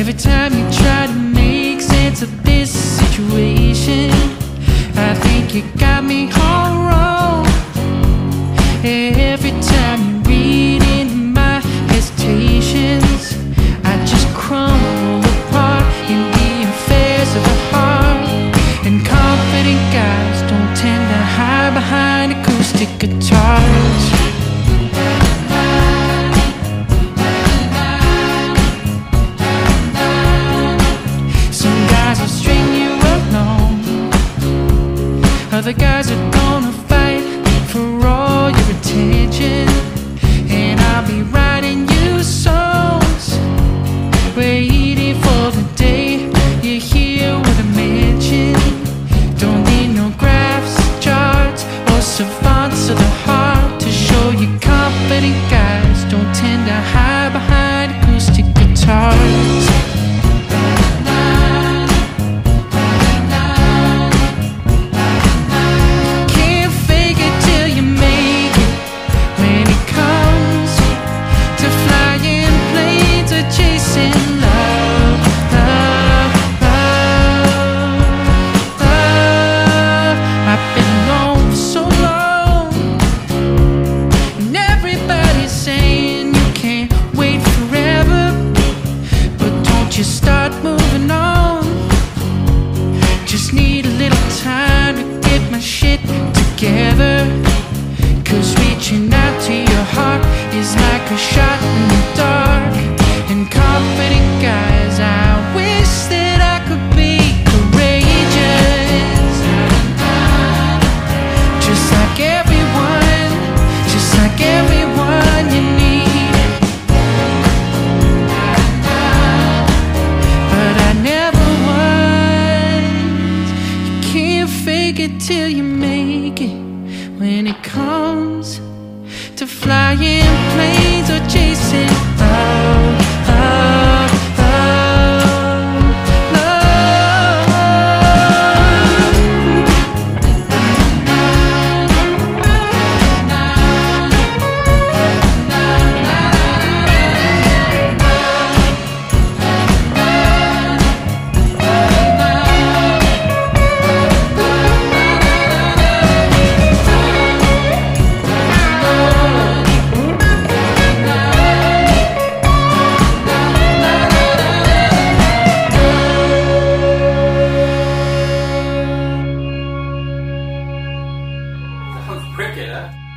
Every time you try to make sense of this situation I think you got me all wrong yeah. Other guys are gonna fight for all your attention. it together. fake it till you make it when it comes to flying planes or chasing. America